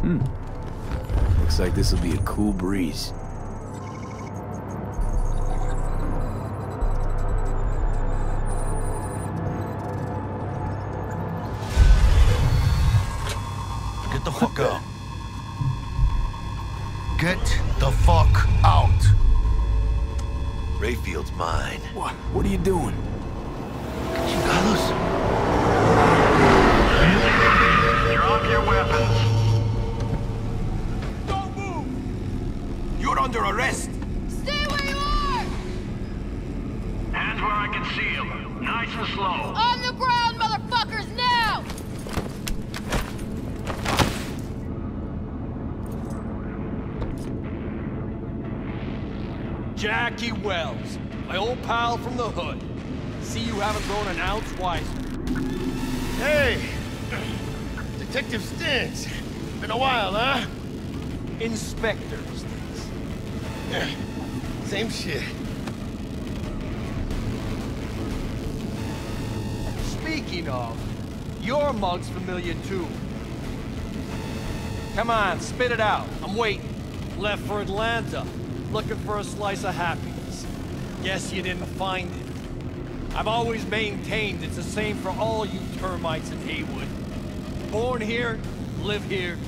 Hmm. Looks like this will be a cool breeze. Get the fuck out. Get the fuck out. Rayfield's mine. What? What are you doing? Chingados? Drop under arrest. Stay where you are! Hands where I can see them. Nice and slow. On the ground, motherfuckers, now! Jackie Welles, my old pal from the hood. See you haven't grown an ounce wiser. Hey! Detective Stintz. Been a while, huh? Inspector Stinks. Same shit. Speaking of, your mug's familiar too. Come on, spit it out. I'm waiting. Left for Atlanta, looking for a slice of happiness. Guess you didn't find it. I've always maintained it's the same for all you termites in Heywood. Born here, live here,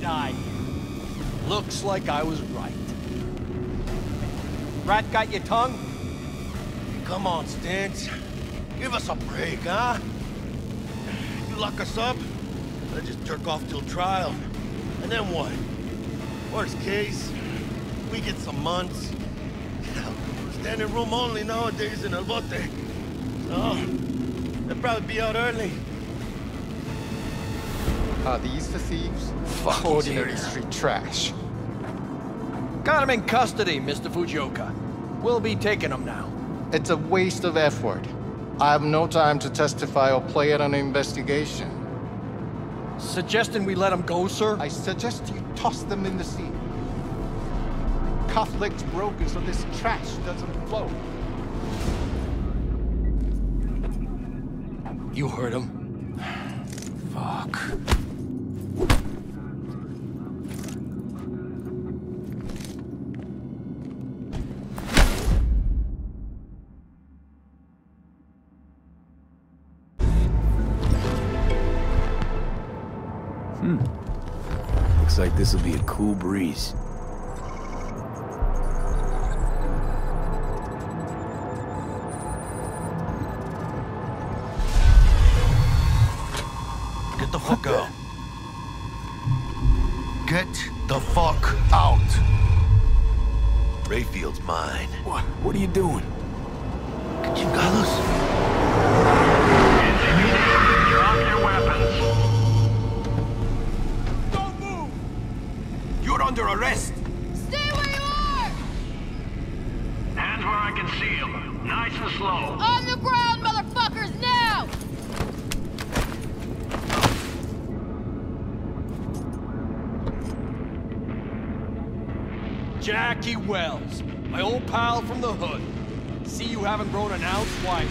die here. Looks like I was right. Rat got your tongue? Come on, Stintz. Give us a break, huh? You lock us up, I just jerk off till trial. And then what? Worst case, we get some months. Standing room only nowadays in El Bote. So, oh, they'll probably be out early. Are these the thieves? Fuck, Ordinary street trash. Got him in custody, Mr. Fujioka. We'll be taking them now. It's a waste of effort. I have no time to testify or play at an investigation. Suggesting we let them go, sir? I suggest you toss them in the sea. Cuff legs broken so this trash doesn't float. You heard him. Fuck. Hmm. Looks like this will be a cool breeze. Get the fuck out. Get the fuck out. Rayfield's mine. What? What are you doing? Chingados? Arrest. Stay where you are! Hands where I can see them. Nice and slow. On the ground, motherfuckers, now! Jackie Welles, my old pal from the hood. See you haven't grown an ounce wiser.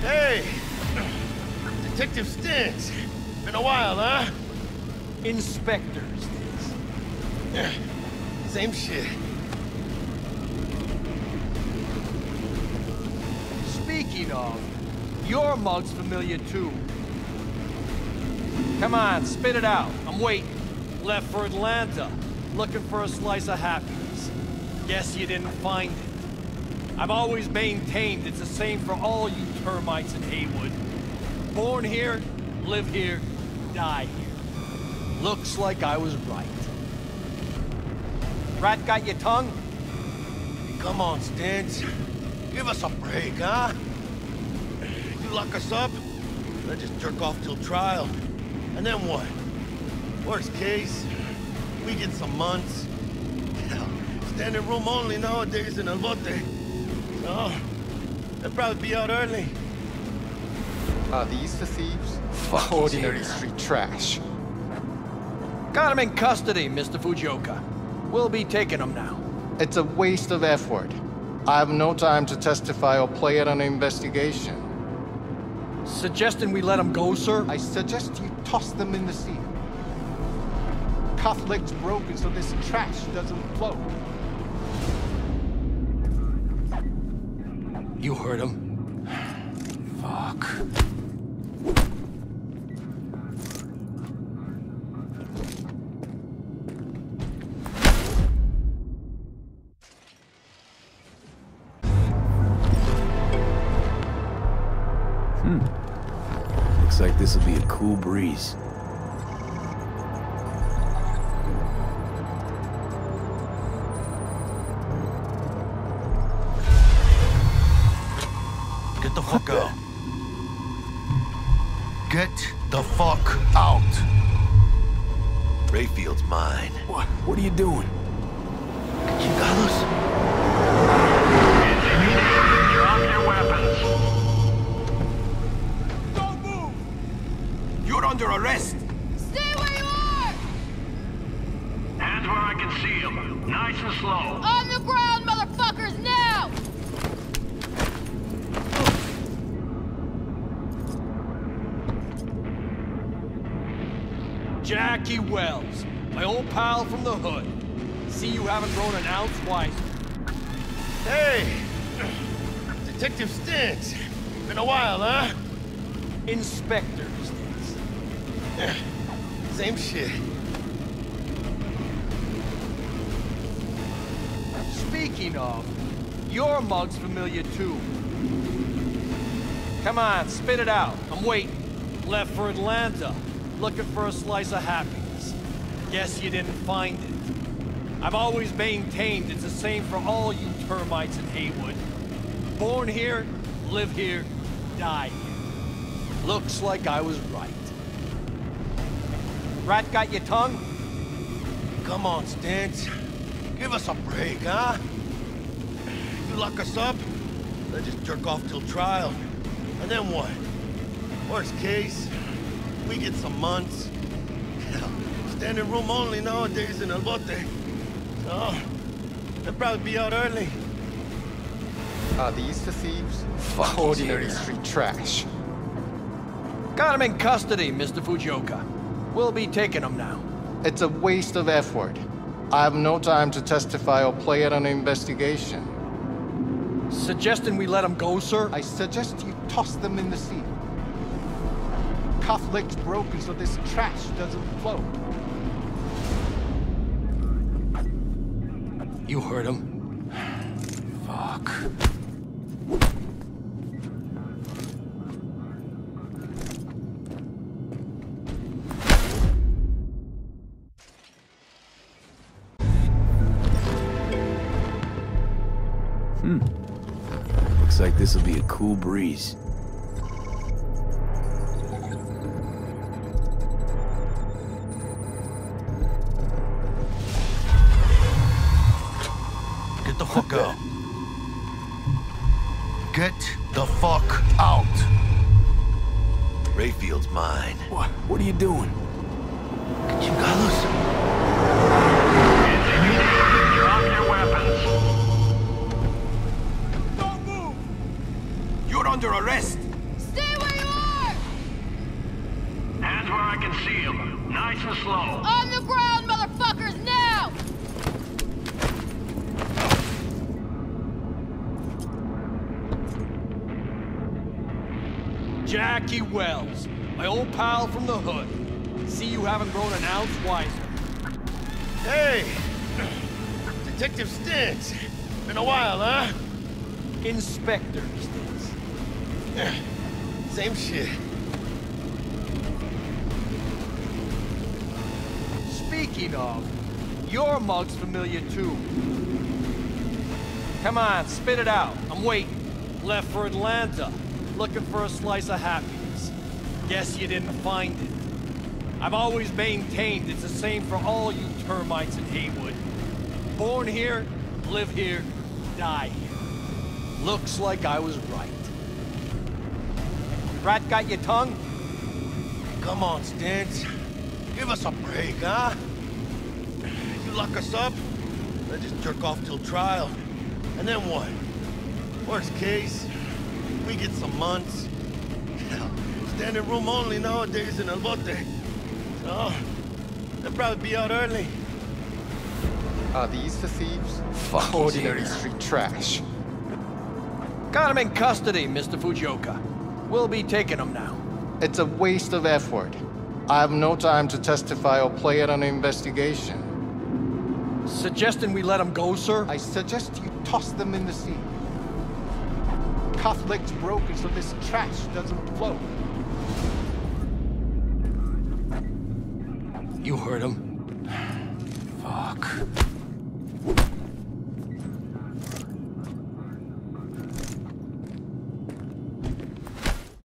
Hey! Detective Stintz. Been a while, huh? Inspector Stinks. Same shit. Speaking of, your mug's familiar too. Come on, spit it out. I'm waiting. Left for Atlanta, looking for a slice of happiness. Guess you didn't find it. I've always maintained it's the same for all you termites in Heywood. Born here, live here, die here. Looks like I was right. Rat got your tongue? Come on, Stintz. Give us a break, huh? You lock us up, I just jerk off till trial. And then what? Worst case, we get some months. Standing room only nowadays in El Bote. So, oh, they'll probably be out early. Are these the thieves? Fuck, he's Ordinary street trash. Got him in custody, Mr. Fujioka. We'll be taking them now. It's a waste of effort. I have no time to testify or play at an investigation. Suggesting we let them go, sir? I suggest you toss them in the sea. Cuff leg's broken so this trash doesn't flow. You heard him. Fuck. Looks like this will be a cool breeze. Get the fuck out. Get the fuck out. Rayfield's mine. What? What are you doing? Chingados? You're under arrest. Stay where you are! Hands where I can see them. Nice and slow. On the ground, motherfuckers, now! Jackie Welles, my old pal from the hood. See you haven't grown an ounce wiser. Hey! Detective Stintz. Been a while, huh? Inspector Stintz. Same shit. Speaking of, your mug's familiar too. Come on, spit it out. I'm waiting. Left for Atlanta, looking for a slice of happiness. Guess you didn't find it. I've always maintained it's the same for all you termites in Heywood. Born here, live here, die here. Looks like I was right. Rat got your tongue? Come on, Stintz. Give us a break, huh? You lock us up, then just jerk off till trial. And then what? Worst case, we get some months. Hell, standing room only nowadays in El Bote. So, they'll probably be out early. Are these the thieves? Fuck, he's Ordinary street trash. Got him in custody, Mr. Fujioka. We'll be taking them now. It's a waste of effort. I have no time to testify or play at an investigation. Suggesting we let them go, sir? I suggest you toss them in the sea. Cuff leg's broken so this trash doesn't flow. You heard him. Fuck. Hmm. Looks like this will be a cool breeze. Get the fuck out. Get the fuck out. Rayfield's mine. What? What are you doing? Drop Stay where you are! Hands where I can see them. Nice and slow. On the ground, motherfuckers, now! Jackie Welles, my old pal from the hood. See you haven't grown an ounce wiser. Hey! Detective Stintz. Been a while, huh? Inspector Stintz. Same shit. Speaking of, your mug's familiar too. Come on, spit it out. I'm waiting. Left for Atlanta, looking for a slice of happiness. Guess you didn't find it. I've always maintained it's the same for all you termites in Heywood. Born here, live here, die here. Looks like I was right. Rat got your tongue? Come on, Stintz. Give us a break, huh? You lock us up, then just jerk off till trial. And then what? Worst case, we get some months. Hell, standing room only nowadays in El Bote. So, oh, They'll probably be out early. Are these the thieves? Fuck, Ordinary street trash. Got him in custody, Mr. Fujioka. We'll be taking them now. It's a waste of effort. I have no time to testify or play at an investigation. Suggesting we let them go, sir? I suggest you toss them in the sea. Cuff leg's broken so this trash doesn't float. You heard him. Fuck.